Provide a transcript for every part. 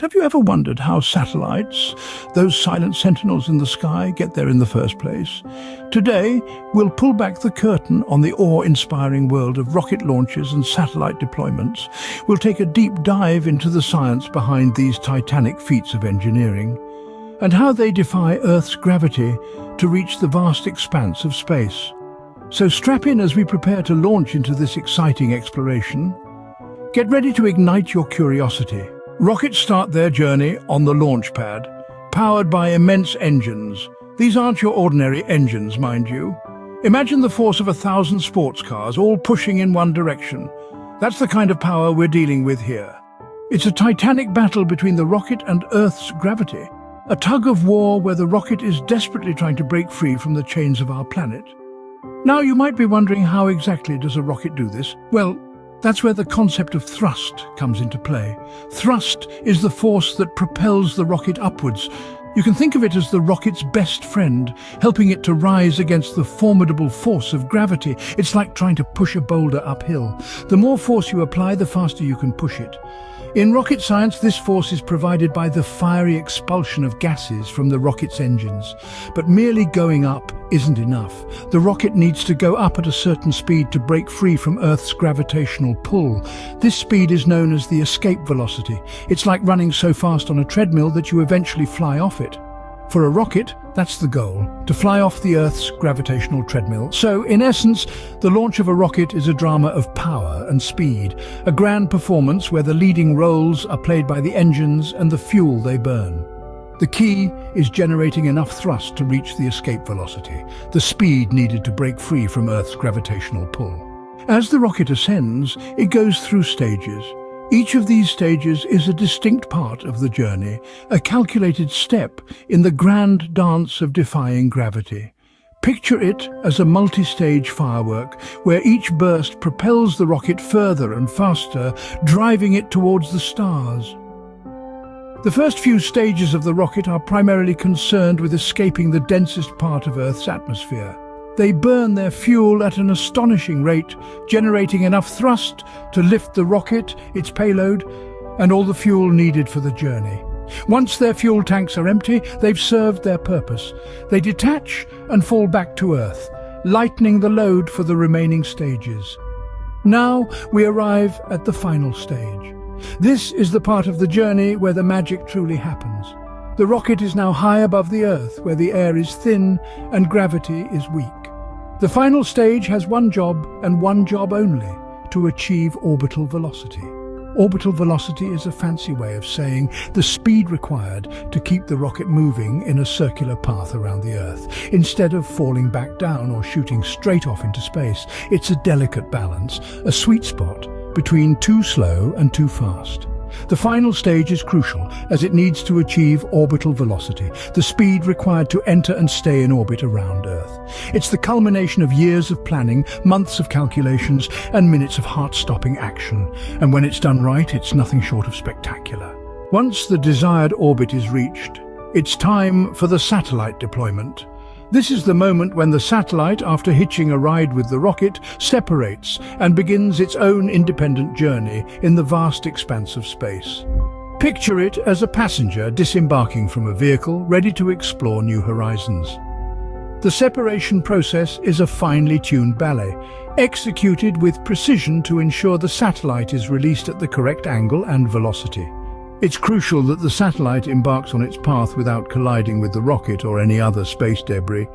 Have you ever wondered how satellites, those silent sentinels in the sky, get there in the first place? Today, we'll pull back the curtain on the awe-inspiring world of rocket launches and satellite deployments. We'll take a deep dive into the science behind these titanic feats of engineering and how they defy Earth's gravity to reach the vast expanse of space. So strap in as we prepare to launch into this exciting exploration. Get ready to ignite your curiosity. Rockets start their journey on the launch pad, powered by immense engines. These aren't your ordinary engines, mind you. Imagine the force of a thousand sports cars, all pushing in one direction. That's the kind of power we're dealing with here. It's a titanic battle between the rocket and Earth's gravity. A tug of war where the rocket is desperately trying to break free from the chains of our planet. Now you might be wondering how exactly does a rocket do this? Well, that's where the concept of thrust comes into play. Thrust is the force that propels the rocket upwards. You can think of it as the rocket's best friend, helping it to rise against the formidable force of gravity. It's like trying to push a boulder uphill. The more force you apply, the faster you can push it. In rocket science, this force is provided by the fiery expulsion of gases from the rocket's engines. But merely going up isn't enough. The rocket needs to go up at a certain speed to break free from Earth's gravitational pull. This speed is known as the escape velocity. It's like running so fast on a treadmill that you eventually fly off it. For a rocket, that's the goal, to fly off the Earth's gravitational treadmill. So, in essence, the launch of a rocket is a drama of power and speed, a grand performance where the leading roles are played by the engines and the fuel they burn. The key is generating enough thrust to reach the escape velocity, the speed needed to break free from Earth's gravitational pull. As the rocket ascends, it goes through stages, each of these stages is a distinct part of the journey, a calculated step in the grand dance of defying gravity. Picture it as a multi-stage firework, where each burst propels the rocket further and faster, driving it towards the stars. The first few stages of the rocket are primarily concerned with escaping the densest part of Earth's atmosphere. They burn their fuel at an astonishing rate, generating enough thrust to lift the rocket, its payload, and all the fuel needed for the journey. Once their fuel tanks are empty, they've served their purpose. They detach and fall back to Earth, lightening the load for the remaining stages. Now we arrive at the final stage. This is the part of the journey where the magic truly happens. The rocket is now high above the Earth, where the air is thin and gravity is weak. The final stage has one job and one job only, to achieve orbital velocity. Orbital velocity is a fancy way of saying the speed required to keep the rocket moving in a circular path around the Earth. Instead of falling back down or shooting straight off into space, it's a delicate balance, a sweet spot between too slow and too fast. The final stage is crucial as it needs to achieve orbital velocity, the speed required to enter and stay in orbit around Earth. It's the culmination of years of planning, months of calculations and minutes of heart-stopping action. And when it's done right, it's nothing short of spectacular. Once the desired orbit is reached, it's time for the satellite deployment. This is the moment when the satellite, after hitching a ride with the rocket, separates and begins its own independent journey in the vast expanse of space. Picture it as a passenger disembarking from a vehicle ready to explore new horizons. The separation process is a finely tuned ballet, executed with precision to ensure the satellite is released at the correct angle and velocity. It's crucial that the satellite embarks on its path without colliding with the rocket or any other space debris.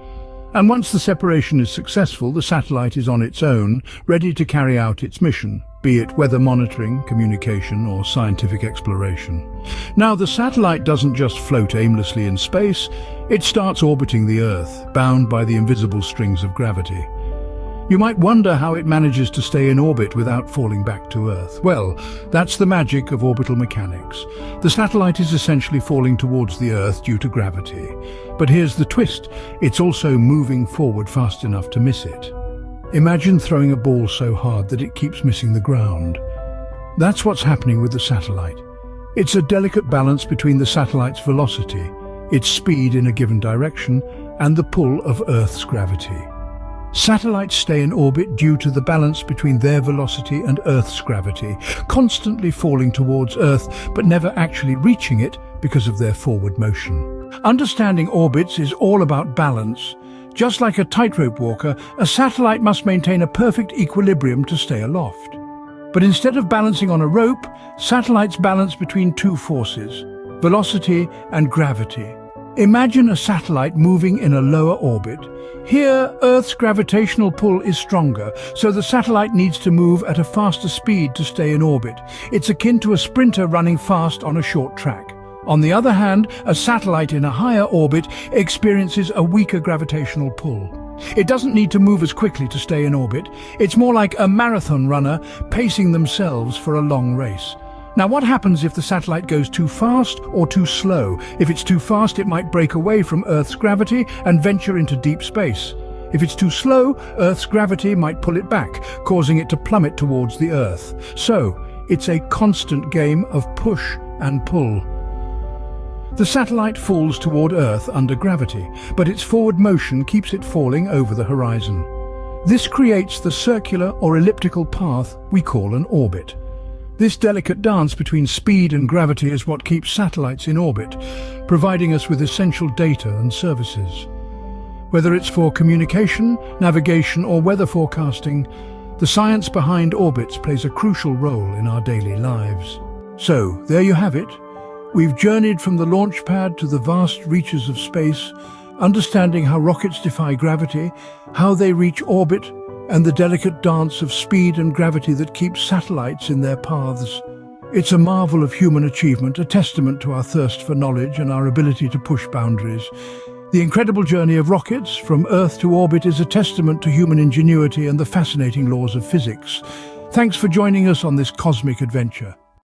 And once the separation is successful, the satellite is on its own, ready to carry out its mission, be it weather monitoring, communication or scientific exploration. Now, the satellite doesn't just float aimlessly in space, it starts orbiting the Earth, bound by the invisible strings of gravity. You might wonder how it manages to stay in orbit without falling back to Earth. Well, that's the magic of orbital mechanics. The satellite is essentially falling towards the Earth due to gravity. But here's the twist. It's also moving forward fast enough to miss it. Imagine throwing a ball so hard that it keeps missing the ground. That's what's happening with the satellite. It's a delicate balance between the satellite's velocity, its speed in a given direction, and the pull of Earth's gravity. Satellites stay in orbit due to the balance between their velocity and Earth's gravity, constantly falling towards Earth but never actually reaching it because of their forward motion. Understanding orbits is all about balance. Just like a tightrope walker, a satellite must maintain a perfect equilibrium to stay aloft. But instead of balancing on a rope, satellites balance between two forces, velocity and gravity. Imagine a satellite moving in a lower orbit. Here, Earth's gravitational pull is stronger, so the satellite needs to move at a faster speed to stay in orbit. It's akin to a sprinter running fast on a short track. On the other hand, a satellite in a higher orbit experiences a weaker gravitational pull. It doesn't need to move as quickly to stay in orbit. It's more like a marathon runner pacing themselves for a long race. Now what happens if the satellite goes too fast or too slow? If it's too fast it might break away from Earth's gravity and venture into deep space. If it's too slow, Earth's gravity might pull it back, causing it to plummet towards the Earth. So, it's a constant game of push and pull. The satellite falls toward Earth under gravity, but its forward motion keeps it falling over the horizon. This creates the circular or elliptical path we call an orbit. This delicate dance between speed and gravity is what keeps satellites in orbit, providing us with essential data and services. Whether it's for communication, navigation or weather forecasting, the science behind orbits plays a crucial role in our daily lives. So, there you have it. We've journeyed from the launch pad to the vast reaches of space, understanding how rockets defy gravity, how they reach orbit, and the delicate dance of speed and gravity that keeps satellites in their paths. It's a marvel of human achievement, a testament to our thirst for knowledge and our ability to push boundaries. The incredible journey of rockets from Earth to orbit is a testament to human ingenuity and the fascinating laws of physics. Thanks for joining us on this cosmic adventure.